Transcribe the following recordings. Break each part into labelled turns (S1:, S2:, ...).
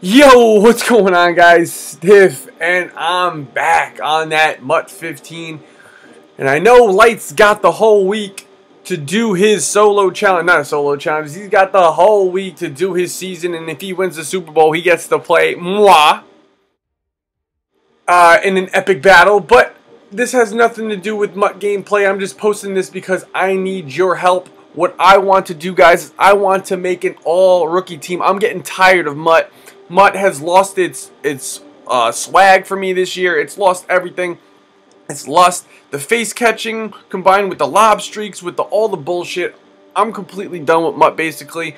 S1: Yo, what's going on guys? Stiff, and I'm back on that MUT 15. And I know Light's got the whole week to do his solo challenge. Not a solo challenge. He's got the whole week to do his season. And if he wins the Super Bowl, he gets to play moi uh, in an epic battle. But this has nothing to do with MUT gameplay. I'm just posting this because I need your help. What I want to do, guys, is I want to make an all-rookie team. I'm getting tired of MUT. MUT has lost its its uh, swag for me this year. It's lost everything. It's lost the face catching combined with the lob streaks, with the all the bullshit. I'm completely done with MUT basically.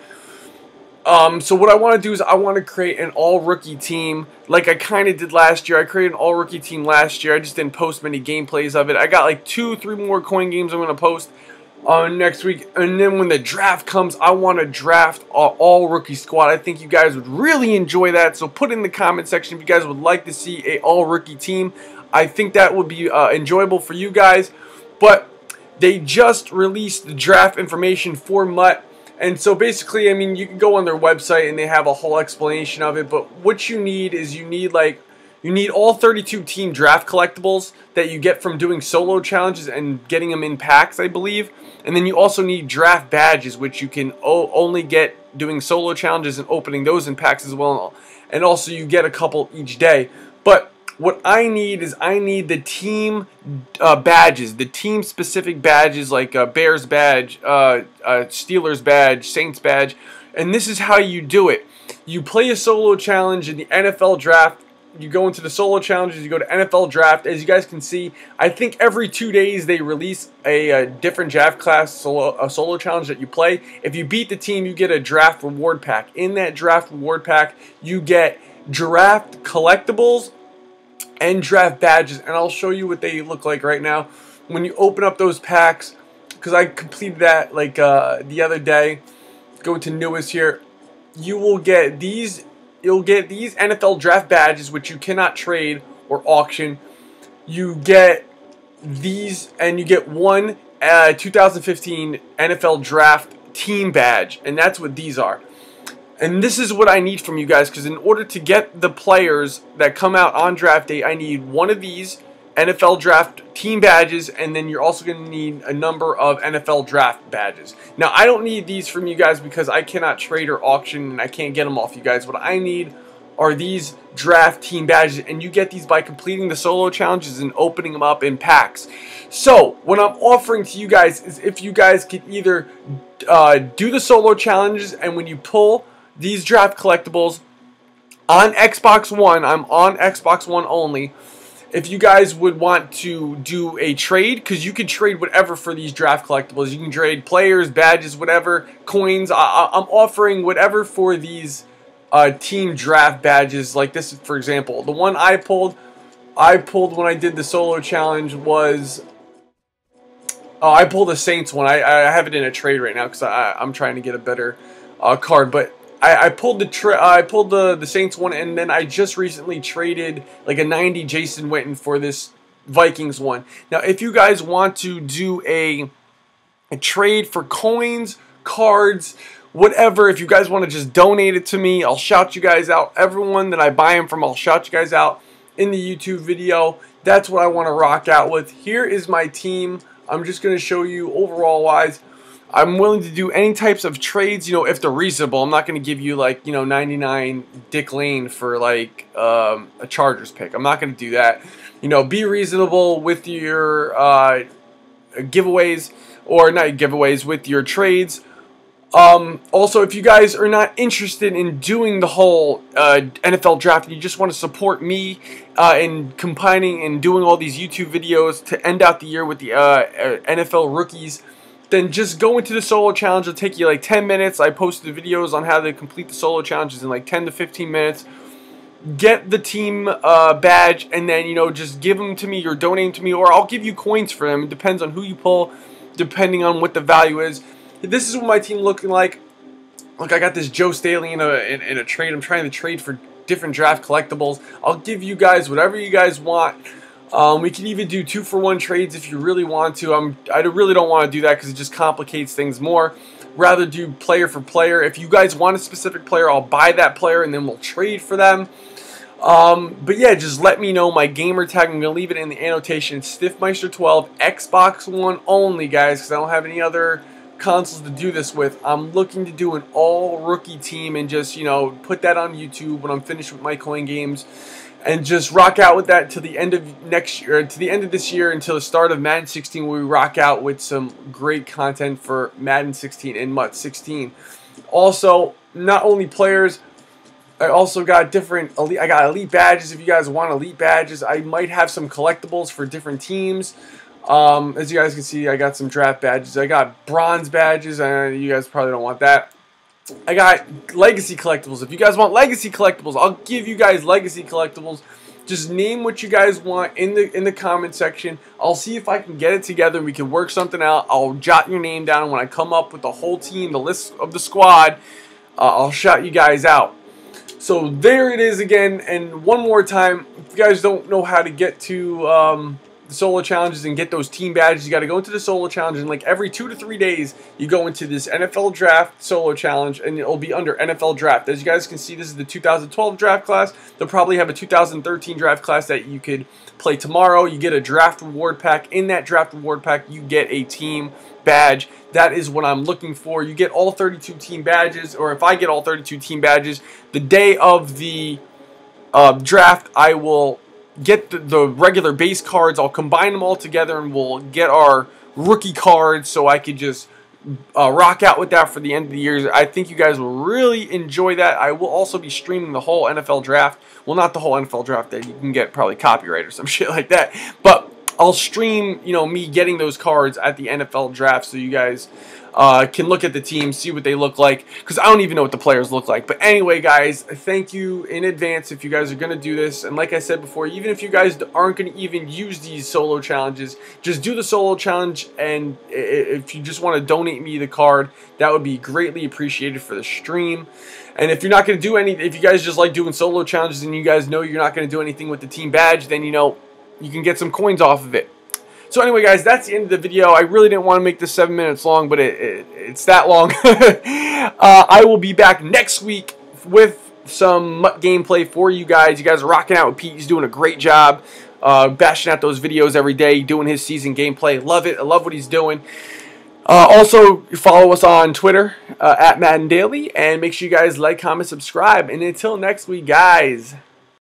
S1: Um, so what I want to do is I want to create an all-rookie team like I kind of did last year. I created an all-rookie team last year. I just didn't post many gameplays of it. I got like two, three more coin games I'm going to post uh, next week. And then when the draft comes, I want to draft all rookie squad. I think you guys would really enjoy that. So put in the comment section if you guys would like to see a all rookie team. I think that would be uh, enjoyable for you guys. But they just released the draft information for MUT. And so basically, I mean, you can go on their website and they have a whole explanation of it. But what you need is you need like you need all 32 team draft collectibles that you get from doing solo challenges and getting them in packs, I believe. And then you also need draft badges, which you can only get doing solo challenges and opening those in packs as well. And also you get a couple each day. But what I need is I need the team uh, badges, the team specific badges like uh, Bears badge, uh, Steelers badge, Saints badge. And this is how you do it. You play a solo challenge in the NFL draft you go into the solo challenges, you go to NFL draft. As you guys can see, I think every two days they release a, a, different draft class solo, a solo challenge that you play. If you beat the team, you get a draft reward pack. In that draft reward pack, you get draft collectibles and draft badges. And I'll show you what they look like right now. When you open up those packs, because I completed that like uh, the other day, go to newest here, you will get these you'll get these NFL draft badges, which you cannot trade or auction. You get these, and you get one uh, 2015 NFL draft team badge, and that's what these are. And this is what I need from you guys, because in order to get the players that come out on draft day, I need one of these NFL draft team badges, and then you're also going to need a number of NFL draft badges. Now, I don't need these from you guys because I cannot trade or auction, and I can't get them off you guys. What I need are these draft team badges, and you get these by completing the solo challenges and opening them up in packs. So, what I'm offering to you guys is if you guys can either uh, do the solo challenges, and when you pull these draft collectibles on Xbox One, I'm on Xbox One only, if you guys would want to do a trade, because you can trade whatever for these draft collectibles. You can trade players, badges, whatever, coins. I, am offering whatever for these uh, team draft badges. Like this, for example, the one I pulled, I pulled when I did the solo challenge was. Oh, I pulled a Saints one. I, I have it in a trade right now because I'm trying to get a better uh, card. But I, I pulled the tra I pulled the the Saints one, and then I just recently traded like a 90 Jason Witten for this Vikings one. Now, if you guys want to do a a trade for coins, cards, whatever, if you guys want to just donate it to me, I'll shout you guys out. Everyone that I buy them from, I'll shout you guys out in the YouTube video. That's what I want to rock out with. Here is my team. I'm just going to show you overall wise I'm willing to do any types of trades, you know, if they're reasonable. I'm not going to give you like, you know, 99 Dick Lane for like um, a Chargers pick. I'm not going to do that. You know, be reasonable with your uh, giveaways or not giveaways with your trades. Um, also, if you guys are not interested in doing the whole uh, NFL draft and you just want to support me uh, in compiling and doing all these YouTube videos to end out the year with the uh, uh NFL rookies, then just go into the solo challenge. It'll take you like 10 minutes. I posted videos on how to complete the solo challenges in like 10 to 15 minutes. Get the team uh, badge and then, you know, just give them to me or donate them to me or I'll give you coins for them. It depends on who you pull, depending on what the value is. This is what my team looking like. Look, I got this Joe Staley in a, in, in a trade. I'm trying to trade for different draft collectibles. I'll give you guys whatever you guys want. Um, we can even do two for one trades if you really want to. I'm, I really don't want to do that because it just complicates things more. rather do player for player. If you guys want a specific player, I'll buy that player and then we'll trade for them. Um, but yeah, just let me know my gamer tag. I'm going to leave it in the annotation. Stiffmeister12, Xbox One only, guys, because I don't have any other consoles to do this with. I'm looking to do an all rookie team and just, you know, put that on YouTube when I'm finished with my coin games and just rock out with that to the end of next year, to the end of this year until the start of Madden 16 where we rock out with some great content for Madden 16 and MUT 16. Also, not only players, I also got different elite, I got elite badges if you guys want elite badges. I might have some collectibles for different teams. Um, as you guys can see, I got some draft badges. I got bronze badges. and you guys probably don't want that. I got legacy collectibles. If you guys want legacy collectibles, I'll give you guys legacy collectibles. Just name what you guys want in the in the comment section. I'll see if I can get it together. We can work something out. I'll jot your name down when I come up with the whole team, the list of the squad. Uh, I'll shout you guys out. So there it is again, and one more time, if you guys don't know how to get to um, the solo challenges and get those team badges, you got to go into the solo challenge, and like every two to three days, you go into this NFL draft solo challenge, and it'll be under NFL draft. As you guys can see, this is the 2012 draft class. They'll probably have a 2013 draft class that you could play tomorrow. You get a draft reward pack. In that draft reward pack, you get a team badge. That is what I'm looking for. You get all 32 team badges, or if I get all 32 team badges, the day of the uh, draft, I will get the, the, regular base cards. I'll combine them all together, and we'll get our rookie cards so I could just uh, rock out with that for the end of the year. I think you guys will really enjoy that. I will also be streaming the whole NFL draft. Well, not the whole NFL draft. That you can get probably copyright or some shit like that. But I'll stream, you know, me getting those cards at the NFL draft so you guys uh, can look at the team, see what they look like, because I don't even know what the players look like. But anyway, guys, thank you in advance if you guys are going to do this. And like I said before, even if you guys aren't going to even use these solo challenges, just do the solo challenge. And if you just want to donate me the card, that would be greatly appreciated for the stream. And if you're not going to do any, if you guys just like doing solo challenges and you guys know you're not going to do anything with the team badge, then you know you can get some coins off of it. So anyway, guys, that's the end of the video. I really didn't want to make this seven minutes long, but it, it, it's that long. uh, I will be back next week with some MUT gameplay for you guys. You guys are rocking out with Pete. He's doing a great job uh, bashing out those videos every day, doing his season gameplay. Love it. I love what he's doing. Uh, also, follow us on Twitter uh, at Madden Daily, and make sure you guys like, comment, subscribe. And until next week, guys.